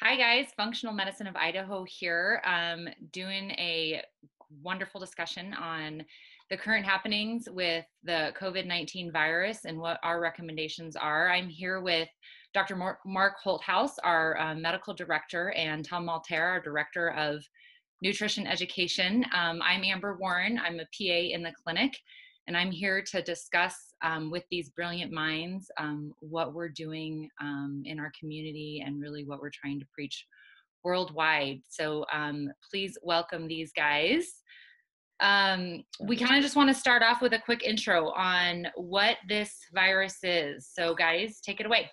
Hi, guys. Functional Medicine of Idaho here, um, doing a wonderful discussion on the current happenings with the COVID 19 virus and what our recommendations are. I'm here with Dr. Mark Holthouse, our uh, medical director, and Tom Malterre, our director of nutrition education. Um, I'm Amber Warren, I'm a PA in the clinic, and I'm here to discuss um, with these brilliant minds um, what we're doing um, in our community and really what we're trying to preach worldwide. So um, please welcome these guys. Um, we kind of just want to start off with a quick intro on what this virus is. So, guys, take it away.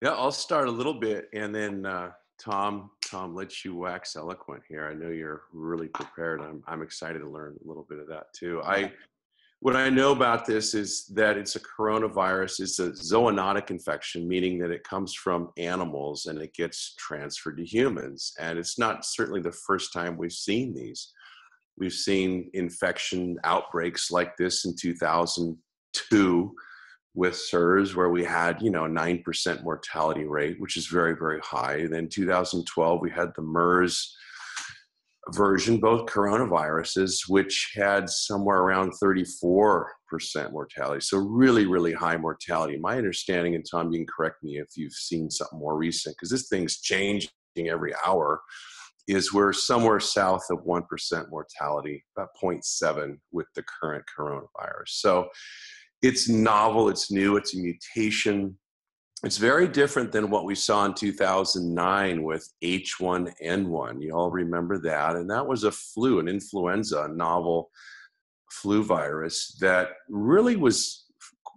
Yeah, I'll start a little bit, and then uh, Tom, Tom, let you wax eloquent here. I know you're really prepared. I'm, I'm excited to learn a little bit of that too. I, what I know about this is that it's a coronavirus. It's a zoonotic infection, meaning that it comes from animals and it gets transferred to humans. And it's not certainly the first time we've seen these. We've seen infection outbreaks like this in 2002 with SARS, where we had, you know, 9% mortality rate, which is very, very high. Then 2012, we had the MERS version, both coronaviruses, which had somewhere around 34% mortality. So really, really high mortality. My understanding, and Tom, you can correct me if you've seen something more recent, because this thing's changing every hour is we're somewhere south of 1% mortality, about 0.7 with the current coronavirus. So it's novel, it's new, it's a mutation. It's very different than what we saw in 2009 with H1N1. You all remember that? And that was a flu, an influenza, a novel flu virus that really was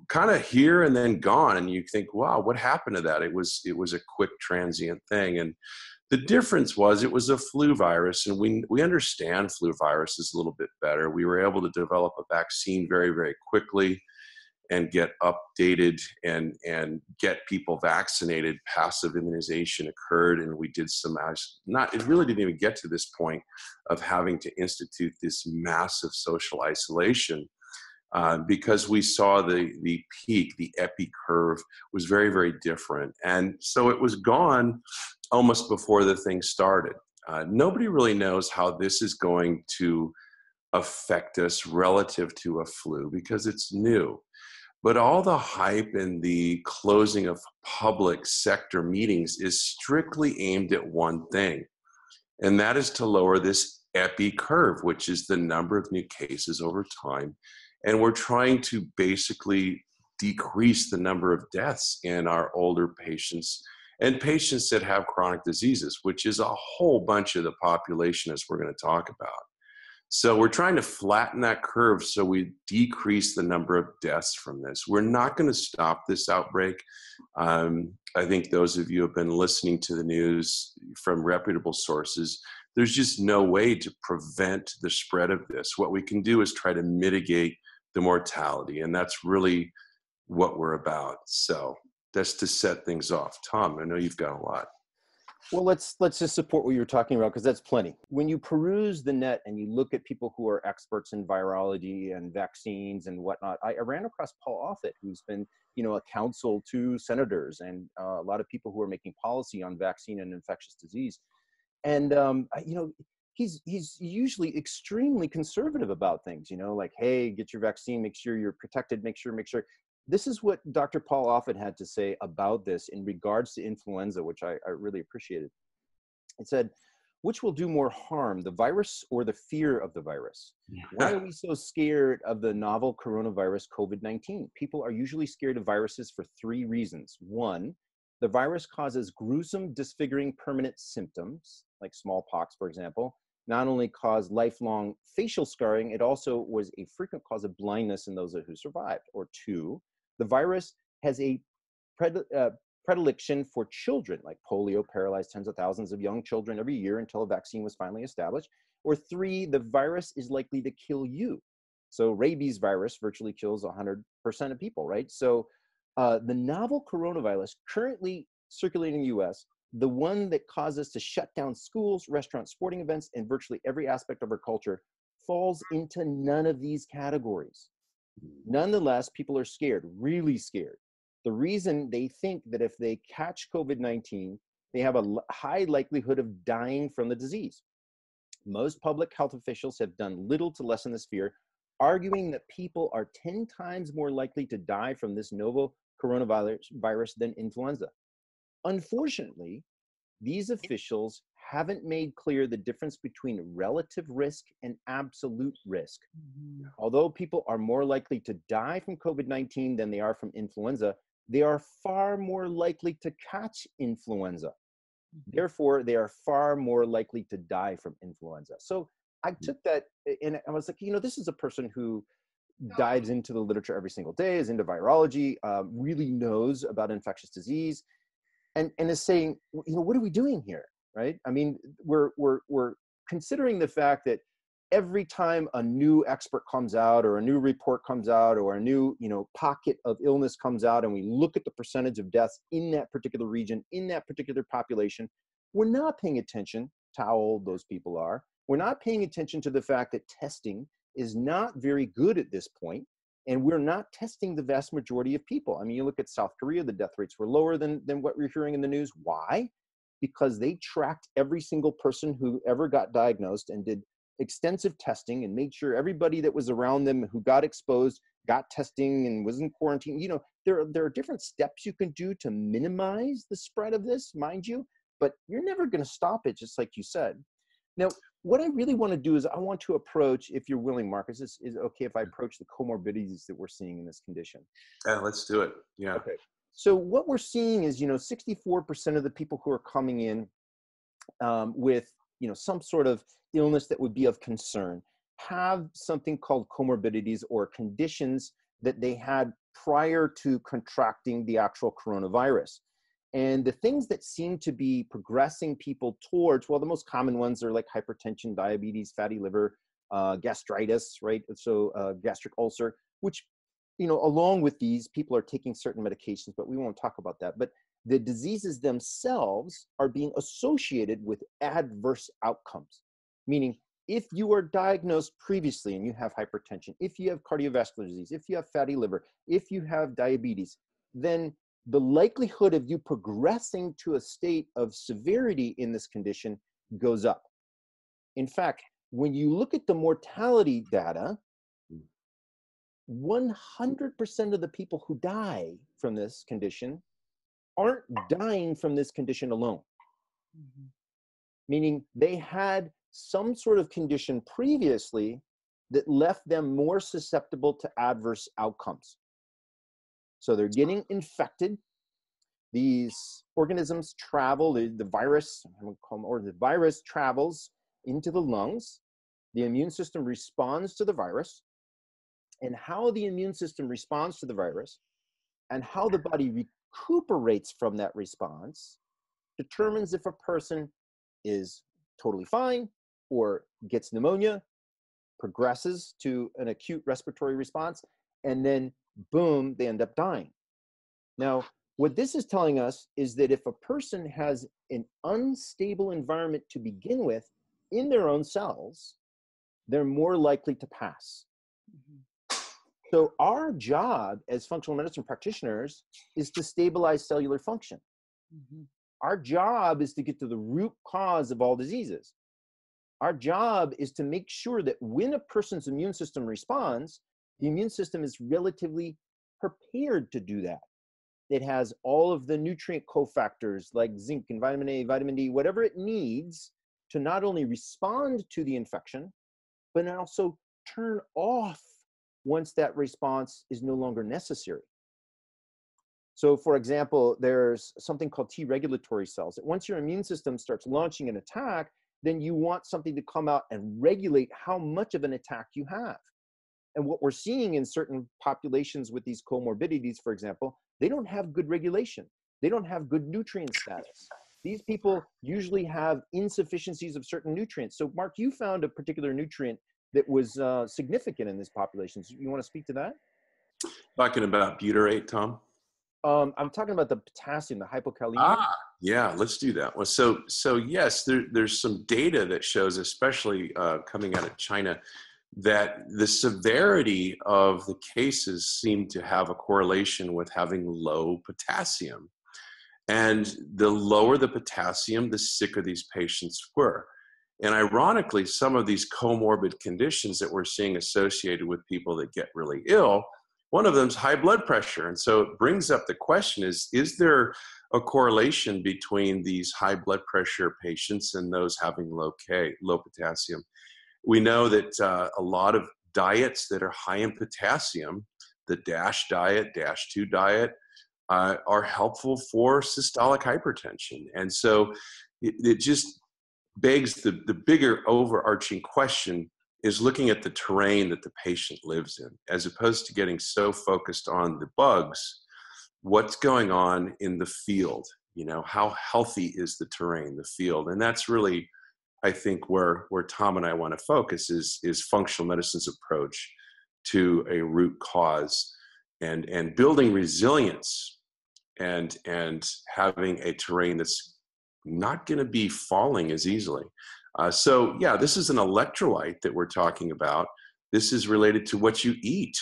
kind of here and then gone and you think wow what happened to that it was it was a quick transient thing and the difference was it was a flu virus, and we, we understand flu viruses a little bit better. We were able to develop a vaccine very, very quickly and get updated and, and get people vaccinated. Passive immunization occurred, and we did some, not, it really didn't even get to this point of having to institute this massive social isolation. Uh, because we saw the the peak, the epi curve was very very different, and so it was gone almost before the thing started. Uh, nobody really knows how this is going to affect us relative to a flu because it's new. But all the hype and the closing of public sector meetings is strictly aimed at one thing, and that is to lower this epi curve, which is the number of new cases over time. And we're trying to basically decrease the number of deaths in our older patients and patients that have chronic diseases, which is a whole bunch of the population as we're going to talk about. So we're trying to flatten that curve so we decrease the number of deaths from this. We're not going to stop this outbreak. Um, I think those of you who have been listening to the news from reputable sources, there's just no way to prevent the spread of this. What we can do is try to mitigate the mortality, and that's really what we're about. So that's to set things off. Tom, I know you've got a lot. Well, let's let's just support what you're talking about because that's plenty. When you peruse the net and you look at people who are experts in virology and vaccines and whatnot, I, I ran across Paul Offit, who's been you know a counsel to senators and uh, a lot of people who are making policy on vaccine and infectious disease, and um, you know he's he's usually extremely conservative about things you know like hey get your vaccine make sure you're protected make sure make sure this is what Dr. Paul Offit had to say about this in regards to influenza, which I, I really appreciated. It said, which will do more harm, the virus or the fear of the virus? Why are we so scared of the novel coronavirus COVID 19? People are usually scared of viruses for three reasons. One, the virus causes gruesome, disfiguring, permanent symptoms, like smallpox, for example. Not only caused lifelong facial scarring, it also was a frequent cause of blindness in those who survived. Or two, the virus has a pred- uh, predilection for children, like polio paralyzed tens of thousands of young children every year until a vaccine was finally established. Or three, the virus is likely to kill you. So rabies virus virtually kills 100% of people, right? So uh, the novel coronavirus currently circulating in the US, the one that causes to shut down schools, restaurants, sporting events, and virtually every aspect of our culture, falls into none of these categories. Nonetheless, people are scared, really scared. The reason they think that if they catch COVID 19, they have a high likelihood of dying from the disease. Most public health officials have done little to lessen this fear, arguing that people are 10 times more likely to die from this novel coronavirus virus than influenza. Unfortunately, these officials haven't made clear the difference between relative risk and absolute risk. Mm-hmm. Although people are more likely to die from COVID 19 than they are from influenza, they are far more likely to catch influenza. Mm-hmm. Therefore, they are far more likely to die from influenza. So I mm. took that and I was like, you know, this is a person who dives into the literature every single day, is into virology, um, really knows about infectious disease, and, and is saying, you know, what are we doing here? Right? I mean, we're, we're, we're considering the fact that every time a new expert comes out or a new report comes out or a new you know pocket of illness comes out and we look at the percentage of deaths in that particular region in that particular population we're not paying attention to how old those people are. We're not paying attention to the fact that testing is not very good at this point and we're not testing the vast majority of people. I mean you look at south korea the death rates were lower than than what we're hearing in the news. Why because they tracked every single person who ever got diagnosed and did extensive testing and made sure everybody that was around them who got exposed got testing and was in quarantine. You know there, are, there are different steps you can do to minimize the spread of this mind you but you're never going to stop it just like you said. Now what i really want to do is i want to approach if you're willing marcus is, is okay if i mm-hmm. approach the comorbidities that we're seeing in this condition? Yeah let's do it. Yeah. Okay so what we're seeing is you know 64% of the people who are coming in um, with you know some sort of illness that would be of concern have something called comorbidities or conditions that they had prior to contracting the actual coronavirus. And the things that seem to be progressing people towards, well, the most common ones are like hypertension, diabetes, fatty liver, uh, gastritis, right? So uh, gastric ulcer, which, you know, along with these, people are taking certain medications, but we won't talk about that. But the diseases themselves are being associated with adverse outcomes meaning if you are diagnosed previously and you have hypertension, if you have cardiovascular disease, if you have fatty liver, if you have diabetes, then the likelihood of you progressing to a state of severity in this condition goes up. In fact, when you look at the mortality data, 100% of the people who die from this condition aren't dying from this condition alone. Mm-hmm. Meaning they had some sort of condition previously that left them more susceptible to adverse outcomes. So they're getting infected. These organisms travel, the, the virus, or the virus travels into the lungs. The immune system responds to the virus. And how the immune system responds to the virus and how the body recuperates from that response determines if a person is totally fine or gets pneumonia, progresses to an acute respiratory response, and then boom, they end up dying. Now, what this is telling us is that if a person has an unstable environment to begin with in their own cells, they're more likely to pass. So, our job as functional medicine practitioners is to stabilize cellular function. Mm-hmm. Our job is to get to the root cause of all diseases. Our job is to make sure that when a person's immune system responds, the immune system is relatively prepared to do that. It has all of the nutrient cofactors like zinc and vitamin A, vitamin D, whatever it needs to not only respond to the infection, but also turn off once that response is no longer necessary. So, for example, there's something called T regulatory cells. That once your immune system starts launching an attack, then you want something to come out and regulate how much of an attack you have. And what we're seeing in certain populations with these comorbidities, for example, they don't have good regulation. They don't have good nutrient status. These people usually have insufficiencies of certain nutrients. So, Mark, you found a particular nutrient that was uh, significant in this population. So you want to speak to that? Talking about butyrate, Tom? Um, I'm talking about the potassium, the hypokalemia. Ah, yeah, let's do that. Well, so so yes, there, there's some data that shows, especially uh, coming out of China, that the severity of the cases seem to have a correlation with having low potassium. And the lower the potassium, the sicker these patients were. And ironically, some of these comorbid conditions that we're seeing associated with people that get really ill, one of them is high blood pressure. And so it brings up the question is, is there a correlation between these high blood pressure patients and those having low K, low potassium? We know that uh, a lot of diets that are high in potassium, the DASH diet, DASH 2 diet, uh, are helpful for systolic hypertension. And so it, it just begs the, the bigger overarching question is looking at the terrain that the patient lives in, as opposed to getting so focused on the bugs. What's going on in the field? You know, how healthy is the terrain, the field? And that's really, I think, where where Tom and I want to focus is is functional medicine's approach to a root cause and and building resilience and and having a terrain that's not going to be falling as easily. Uh, so yeah, this is an electrolyte that we're talking about. This is related to what you eat,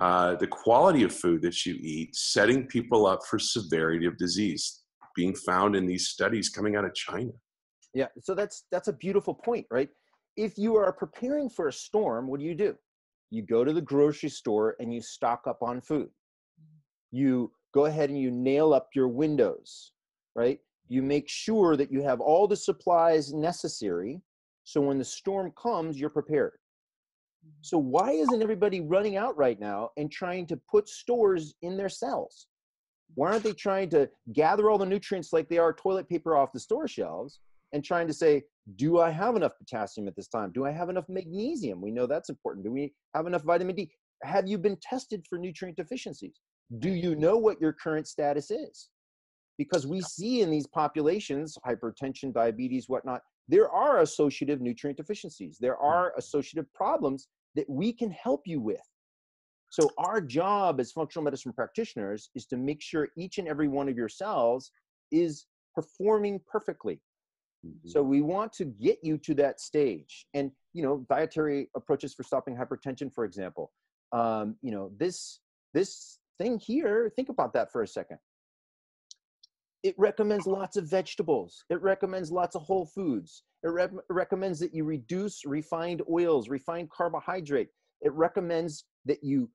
uh, the quality of food that you eat, setting people up for severity of disease, being found in these studies coming out of China. Yeah, so that's that's a beautiful point, right? If you are preparing for a storm, what do you do? You go to the grocery store and you stock up on food. You go ahead and you nail up your windows, right? You make sure that you have all the supplies necessary so when the storm comes, you're prepared. Mm-hmm. So why isn't everybody running out right now and trying to put stores in their cells? Why aren't they trying to gather all the nutrients like they are toilet paper off the store shelves and trying to say, do I have enough potassium at this time? Do I have enough magnesium? We know that's important. Do we have enough vitamin D? Have you been tested for nutrient deficiencies? do you know what your current status is? Because we see in these populations, hypertension, diabetes, whatnot, there are associative nutrient deficiencies. There hmm. are associative problems that we can help you with. So, our job as functional medicine practitioners is to make sure each and every one of your cells is performing perfectly. Mm-hmm. So, we want to get you to that stage. And, you know, dietary approaches for stopping hypertension, for example, um, you know, this this thing here, think about that for a second. It recommends lots of vegetables. It recommends lots of whole foods. It re- recommends that you reduce refined oils, refined carbohydrate. It recommends that you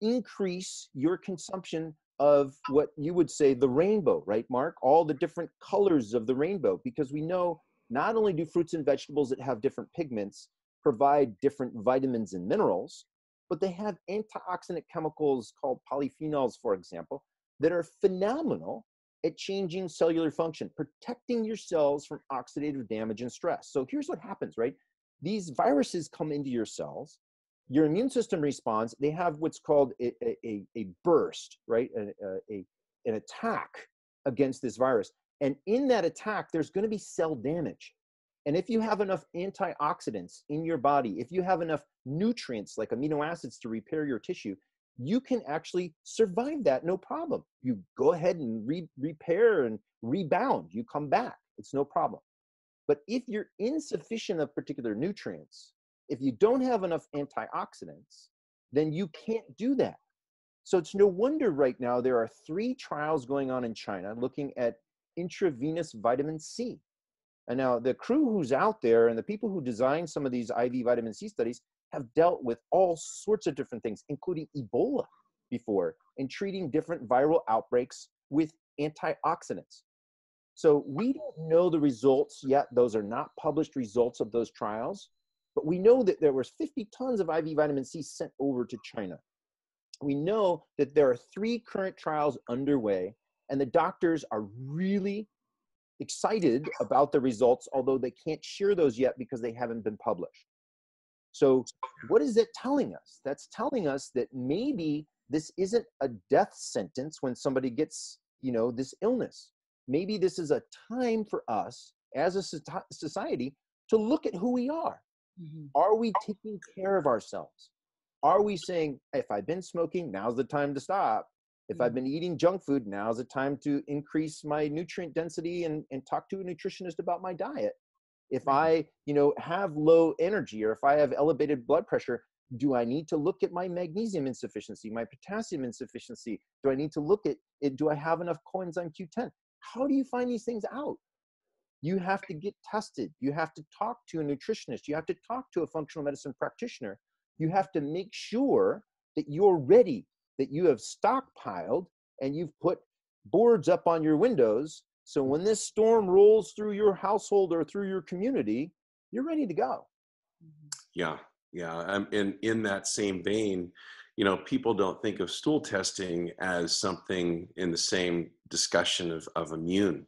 increase your consumption of what you would say the rainbow, right, Mark? All the different colors of the rainbow, because we know not only do fruits and vegetables that have different pigments provide different vitamins and minerals, but they have antioxidant chemicals called polyphenols, for example, that are phenomenal at changing cellular function, protecting your cells from oxidative damage and stress. So here's what happens, right? These viruses come into your cells, your immune system responds, they have what's called a, a, a burst, right? A, a, an attack against this virus. And in that attack, there's going to be cell damage. And if you have enough antioxidants in your body, if you have enough nutrients like amino acids to repair your tissue, you can actually survive that no problem. You go ahead and re- repair and rebound, you come back, it's no problem. But if you're insufficient of particular nutrients, if you don't have enough antioxidants, then you can't do that. So it's no wonder right now there are three trials going on in China looking at intravenous vitamin C. And now the crew who's out there and the people who designed some of these IV vitamin C studies have dealt with all sorts of different things, including Ebola before, and treating different viral outbreaks with antioxidants. So we don't know the results yet. Those are not published results of those trials, but we know that there was 50 tons of IV vitamin C sent over to China. We know that there are three current trials underway, and the doctors are really excited about the results, although they can't share those yet because they haven't been published. So, what is it telling us? That's telling us that maybe this isn't a death sentence when somebody gets, you know, this illness. Maybe this is a time for us as a society to look at who we are. Mm-hmm. Are we taking care of ourselves? Are we saying, if I've been smoking, now's the time to stop? If I've mm-hmm. been eating junk food, now's the time to increase my nutrient density and, and talk to a nutritionist about my diet. If mm-hmm. I, you know, have low energy or if I have elevated blood pressure, do I need to look at my magnesium insufficiency, my potassium insufficiency? Do I need to look at it? Do I have enough coenzyme Q10? how do you find these things out? You have to get tested. You have to talk to a nutritionist. You have to talk to a functional medicine practitioner. You have to make sure that you're ready, that you have stockpiled and you've put boards up on your windows. So when this storm rolls through your household or through your community, you're ready to go. Yeah, yeah. Um, and in that same vein, you know, people don't think of stool testing as something in the same discussion of, of immune.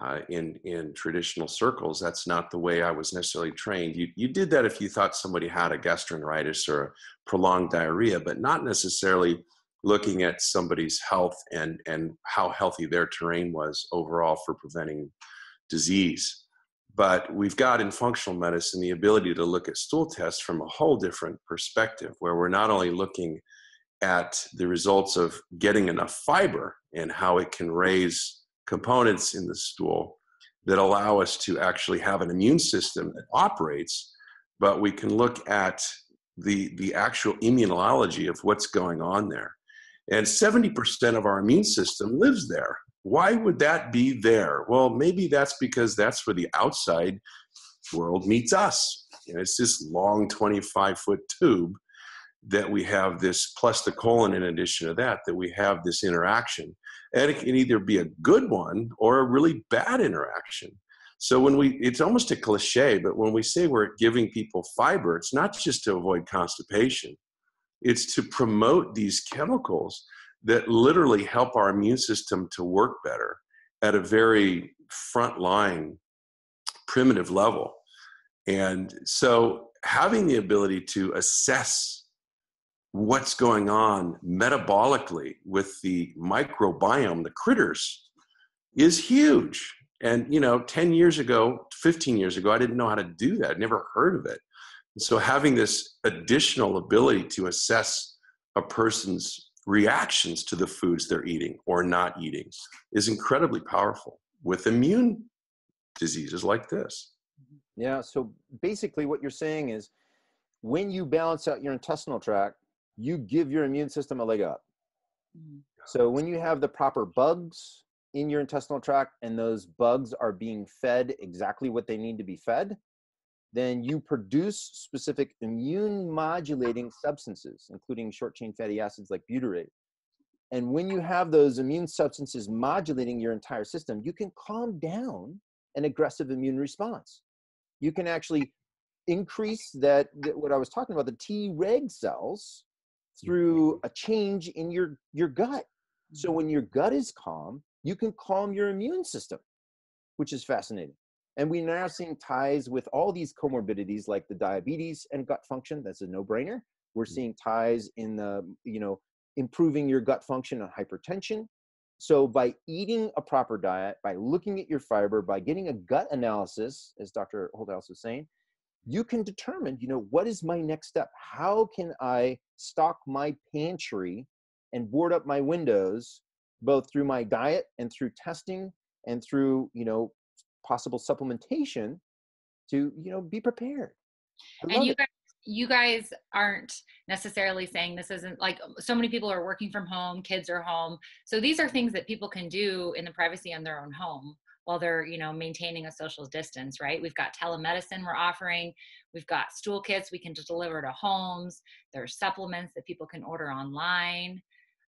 Uh, in in traditional circles, that's not the way I was necessarily trained. You you did that if you thought somebody had a gastroenteritis or a prolonged diarrhea, but not necessarily looking at somebody's health and and how healthy their terrain was overall for preventing disease. But we've got in functional medicine the ability to look at stool tests from a whole different perspective, where we're not only looking at the results of getting enough fiber and how it can raise components in the stool that allow us to actually have an immune system that operates, but we can look at the, the actual immunology of what's going on there. And 70% of our immune system lives there. Why would that be there? Well, maybe that's because that's where the outside world meets us. Know, it's this long 25 foot tube that we have this, plus the colon in addition to that, that we have this interaction. And it can either be a good one or a really bad interaction. So when we, it's almost a cliche, but when we say we're giving people fiber, it's not just to avoid constipation. It's to promote these chemicals that literally help our immune system to work better at a very frontline primitive level. And so having the ability to assess what's going on metabolically with the microbiome, the critters, is huge. And you know, 10 years ago, 15 years ago, I didn't know how to do that. I'd never heard of it. And so having this additional ability to assess a person's reactions to the foods they're eating or not eating is incredibly powerful with immune diseases like this. Yeah, so basically what you're saying is when you balance out your intestinal tract, you give your immune system a leg up. Mm-hmm. So when you have the proper bugs in your intestinal tract and those bugs are being fed exactly what they need to be fed, then you produce specific immune modulating substances, including short chain fatty acids like butyrate. And when you have those immune substances modulating your entire system, you can calm down an aggressive immune response. You can actually increase that, that what I was talking about, the Treg cells through mm-hmm. a change in your, your gut. So mm-hmm. when your gut is calm, you can calm your immune system, which is fascinating. And we're now seeing ties with all these comorbidities like the diabetes and gut function. That's a no-brainer. We're mm. seeing ties in the, you know, improving your gut function and hypertension. So by eating a proper diet, by looking at your fiber, by getting a gut analysis, as Dr. Holthouse was saying, you can determine, you know, what is my next step? How can I stock my pantry and board up my windows, both through my diet and through testing and through, you know, possible supplementation to you know be prepared. And you guys you guys aren't necessarily saying this isn't like so many people are working from home kids are home. So these are things that people can do in the privacy in their own home while they're you know maintaining a social distance right? We've got telemedicine we're offering. We've got stool kits we can just deliver to homes. There's supplements that people can order online.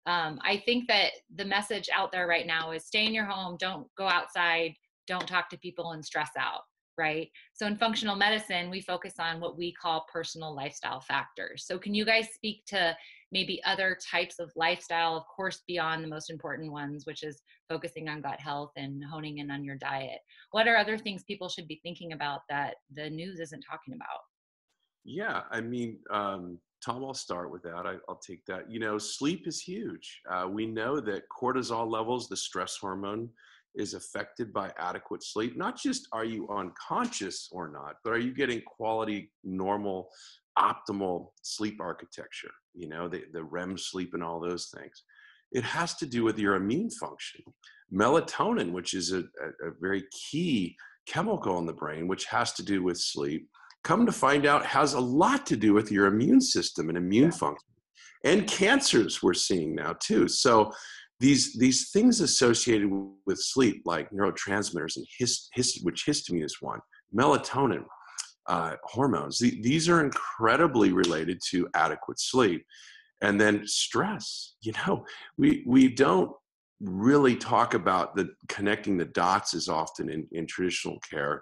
Um, i think that the message out there right now is stay in your home don't go outside don't talk to people and stress out right? So in functional medicine we focus on what we call personal lifestyle factors. So can you guys speak to maybe other types of lifestyle of course beyond the most important ones which is focusing on gut health and honing in on your diet? What are other things people should be thinking about that the news isn't talking about? Yeah i mean um, tom i'll start with that. I, will take that. You know sleep is huge. Uh, we know that cortisol levels the stress hormone is affected by adequate sleep. Not just are you unconscious or not, but are you getting quality, normal, optimal sleep architecture? You know, the, the REM sleep and all those things. It has to do with your immune function. Melatonin, which is a, a, a very key chemical in the brain, which has to do with sleep, come to find out has a lot to do with your immune system and immune yeah. function and cancers we're seeing now too so these these things associated with sleep, like neurotransmitters and hist, hist which histamine is one, melatonin, uh, hormones. The, these are incredibly related to adequate sleep, and then stress. You know, we we don't really talk about the connecting the dots as often in, in traditional care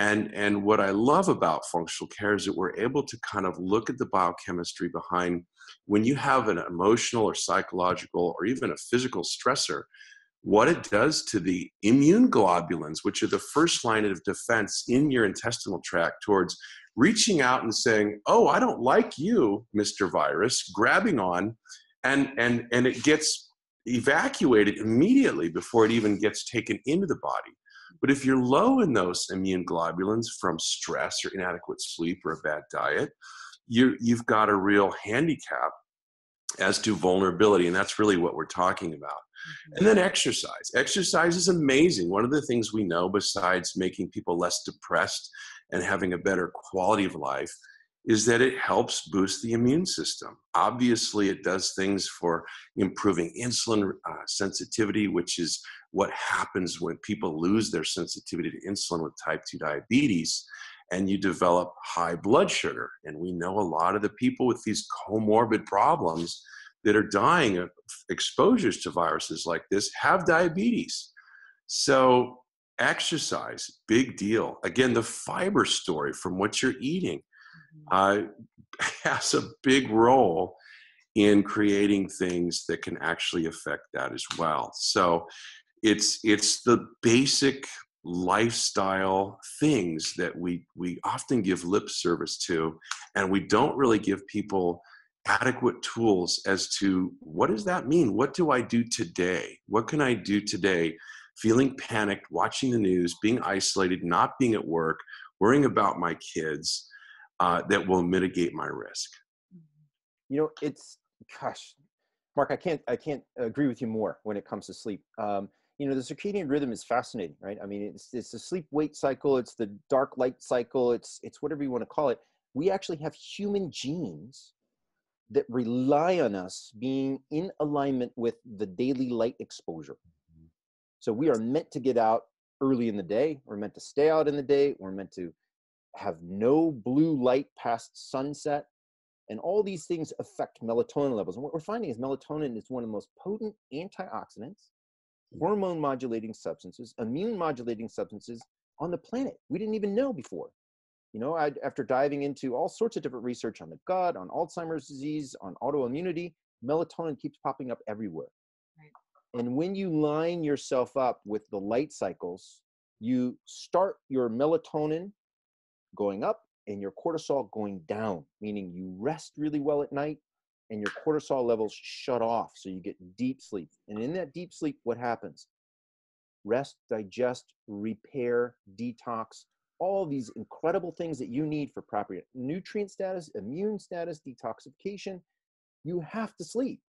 and and what i love about functional care is that we're able to kind of look at the biochemistry behind when you have an emotional or psychological or even a physical stressor what it does to the immune globulins which are the first line of defense in your intestinal tract towards reaching out and saying oh i don't like you mr virus grabbing on and and and it gets evacuated immediately before it even gets taken into the body. But if you're low in those immune globulins from stress or inadequate sleep or a bad diet, you, you've got a real handicap as to vulnerability. And that's really what we're talking about. Mm-hmm. And then exercise. Exercise is amazing. One of the things we know, besides making people less depressed and having a better quality of life, is that it helps boost the immune system. Obviously, it does things for improving insulin uh, sensitivity, which is what happens when people lose their sensitivity to insulin with type 2 diabetes and you develop high blood sugar. And we know a lot of the people with these comorbid problems that are dying of exposures to viruses like this have diabetes. So, exercise, big deal. Again, the fiber story from what you're eating uh, has a big role in creating things that can actually affect that as well. So it's it's the basic lifestyle things that we we often give lip service to and we don't really give people adequate tools as to what does that mean? What do i do today? What can i do today? Feeling panicked watching the news being isolated not being at work worrying about my kids uh, that will mitigate my risk. You know, it's gosh, Mark, I can't I can't agree with you more when it comes to sleep. Um, you know, the circadian rhythm is fascinating, right? I mean, it's it's the sleep wake cycle, it's the dark light cycle, it's it's whatever you want to call it. We actually have human genes that rely on us being in alignment with the daily light exposure. So we are meant to get out early in the day. We're meant to stay out in the day. We're meant to have no blue light past sunset. And all these things affect melatonin levels. And what we're finding is melatonin is one of the most potent antioxidants, hmm. hormone modulating substances, immune modulating substances on the planet. We didn't even know before. You know, I, after diving into all sorts of different research on the gut, on Alzheimer's disease, on autoimmunity, melatonin keeps popping up everywhere. Right. And when you line yourself up with the light cycles, you start your melatonin going up and your cortisol going down, meaning you rest really well at night and your cortisol levels shut off. So you get deep sleep. And in that deep sleep, what happens? Rest, digest, repair, detox, all these incredible things that you need for proper nutrient status, immune status, detoxification. You have to sleep.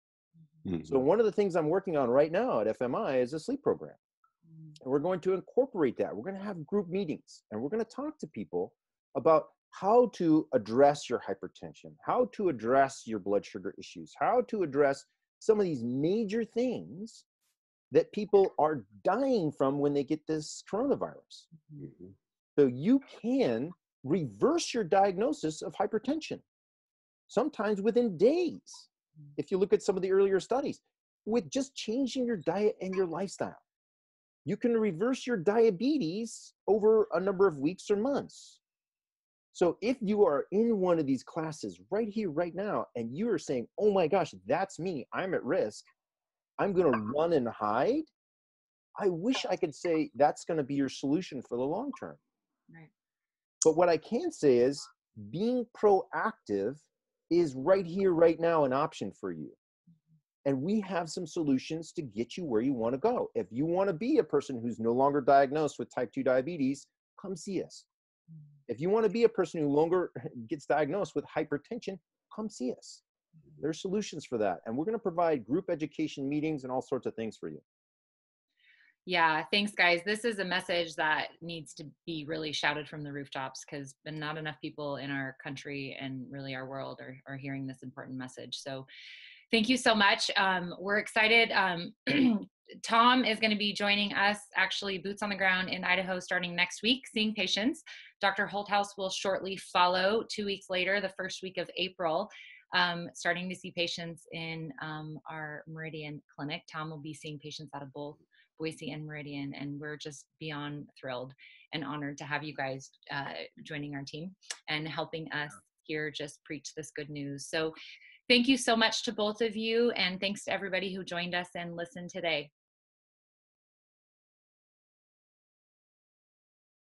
Mm-hmm. So, one of the things I'm working on right now at FMI is a sleep program. Mm. And we're going to incorporate that. We're going to have group meetings and we're going to talk to people about how to address your hypertension, how to address your blood sugar issues, how to address some of these major things that people are dying from when they get this coronavirus. Mm-hmm. So you can reverse your diagnosis of hypertension, sometimes within days. If you look at some of the earlier studies, with just changing your diet and your lifestyle, you can reverse your diabetes over a number of weeks or months. So if you are in one of these classes right here, right now, and you are saying, oh my gosh, that's me, I'm at risk, I'm going to run and hide, I wish I could say that's going to be your solution for the long term. Right. But what I can say is being proactive is right here, right now, an option for you. Mm-hmm. And we have some solutions to get you where you want to go. If you want to be a person who's no longer diagnosed with type 2 diabetes, come see us. If you want to be a person who longer gets diagnosed with hypertension, come see us. There's solutions for that. And we're going to provide group education meetings and all sorts of things for you. Yeah, thanks, guys. This is a message that needs to be really shouted from the rooftops because not enough people in our country and really our world are, are hearing this important message. So Thank you so much. Um, we're excited. Um, Tom is going to be joining us, actually, boots on the ground in Idaho starting next week, seeing patients. Dr. Holthouse will shortly follow two weeks later, the first week of April, um, starting to see patients in um, our Meridian clinic. Tom will be seeing patients out of both Boise and Meridian, and we're just beyond thrilled and honored to have you guys uh, joining our team and helping us here just preach this good news. So, thank you so much to both of you, and thanks to everybody who joined us and listened today.